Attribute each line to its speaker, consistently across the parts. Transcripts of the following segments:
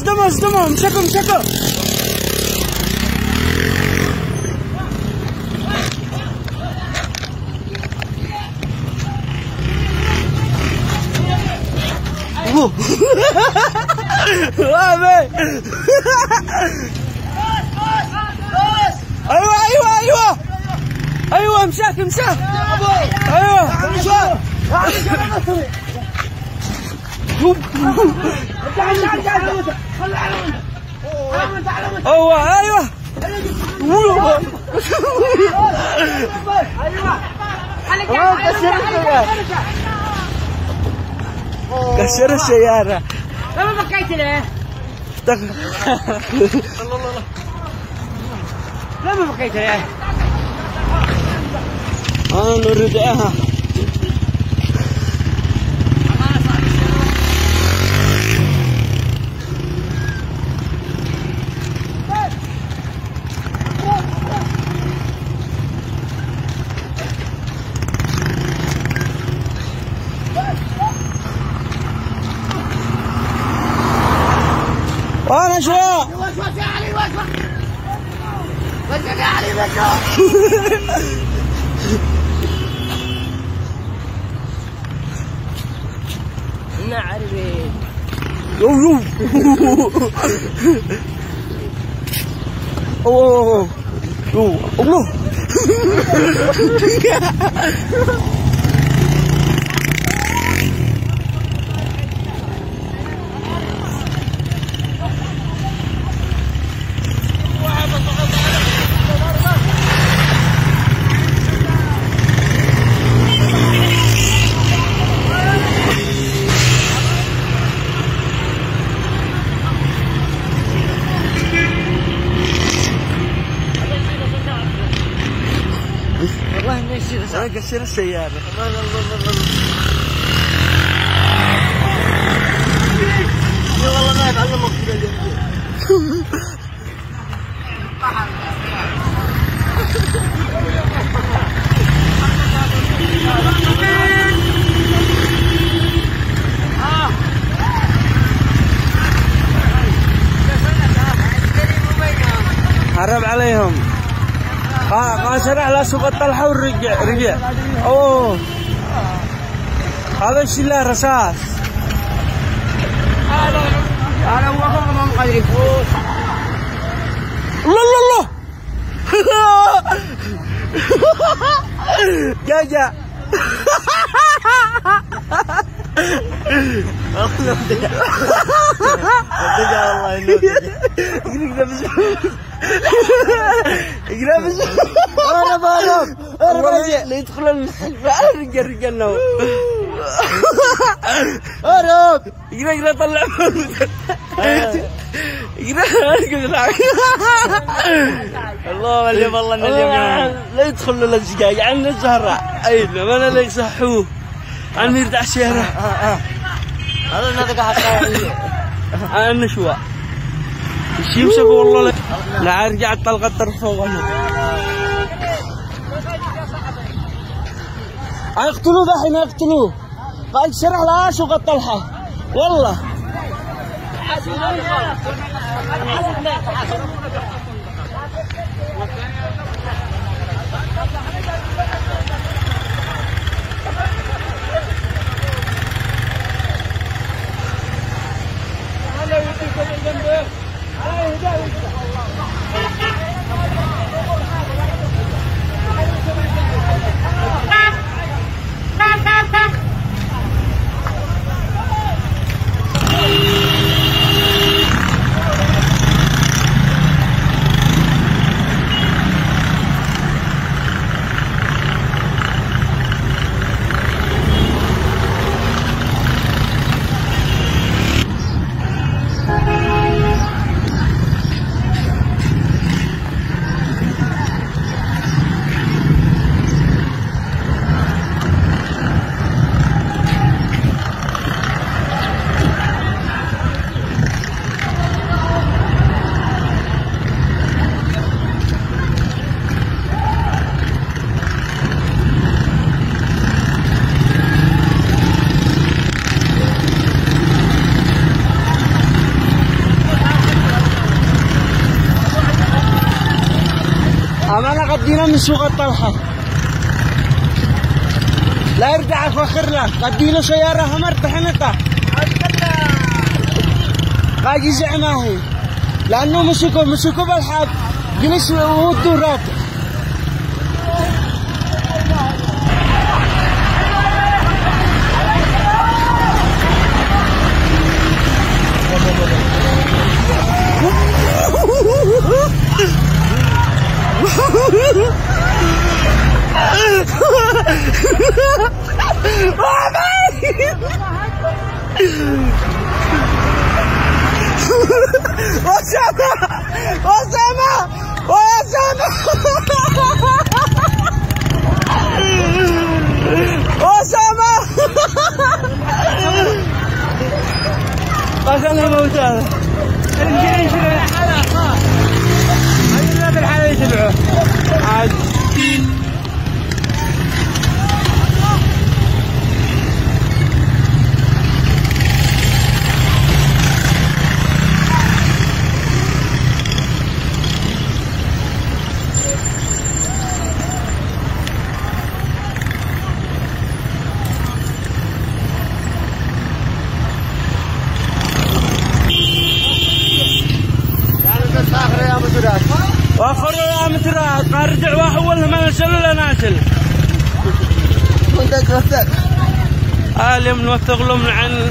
Speaker 1: اصدموا اصدموا امسكوا امسكوا أيوه أيوه أيوه. أيوه امسك امسك أيوه. أيوه أيوه كسر السيارة
Speaker 2: لما بكيت له لما بكيت له
Speaker 1: آه نردعها
Speaker 2: نعرف.
Speaker 1: يو يو أوه. يو الله
Speaker 2: والله نسي
Speaker 1: أنا كسر السيارة. قا- قاصر على سوق الطلحة ورجع رجع اوه هذا الشيء له رصاص
Speaker 2: أنا هو ما مقدر
Speaker 1: الله الله الله جا جا
Speaker 2: والله بهرب
Speaker 1: والله والله الزقاق عن الزهراء اي ما أنا يردع الشهرة النشوة إيش يمسكوا والله لا ارجع الطلقة الطرف فوق يقتلوه ذحين يقتلوه قاعد شرح لا سوق الطلحة. والله. أمانة قدينا من سوق الطلحة لا يرجع فخر له قدينا سيارة همر بحنطة باقي زعمه هي لأنه مسكوا مسكوا بالحب جلس ودوا راد أسامة قتلنا موتانا الجيران يشيلوا الحالة خلاص. بالحالة يتبعوه عاد. واخر يا مترات قارجع واحول ما نشل ولا ناشل
Speaker 2: كنت توثق
Speaker 1: عالم نوثق لهم عن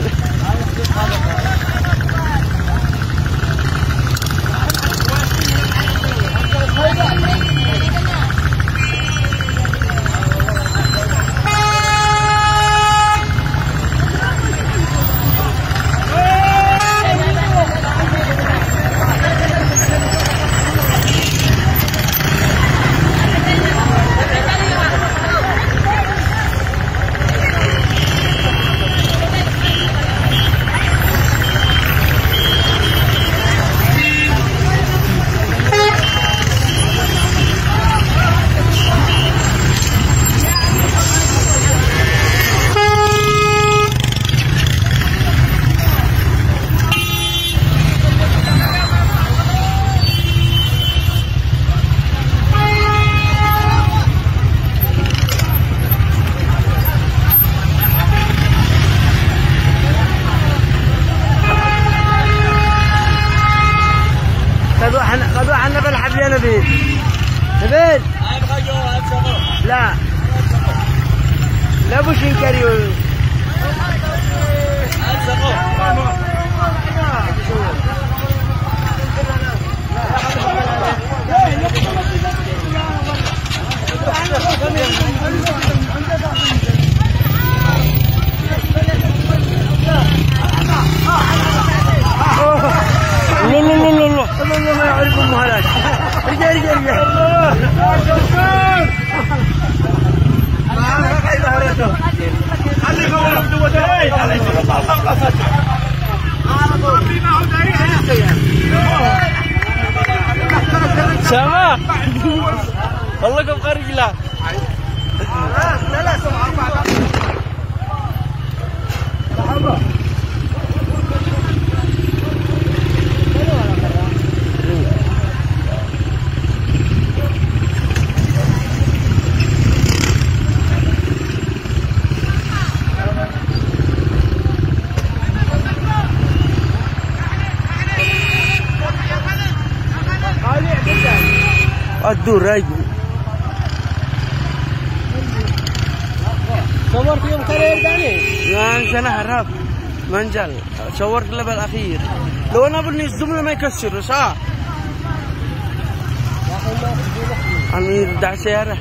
Speaker 1: قدوا حنا قدوا حنا بالحبل يا نبيل نبيل. لا. لا بوش ينكريو لا لا لا لا لا الله ما يعرف ام هلاك رجع رجع رجع سما والله كم خارج لا.
Speaker 2: لا لا
Speaker 1: الدور رايقوا
Speaker 2: صورت يوم كرير داني
Speaker 1: يعني سنة حراب منجل صورت له بالأخير. لو أنا بني الزملاء ما يكسر صح أمير دع سيارة.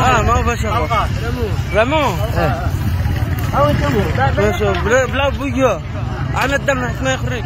Speaker 1: آه ما هو بشر رموه
Speaker 2: أو أنت مو.
Speaker 1: بس بلا بلا بوجه. أنا الدم ما يخرج.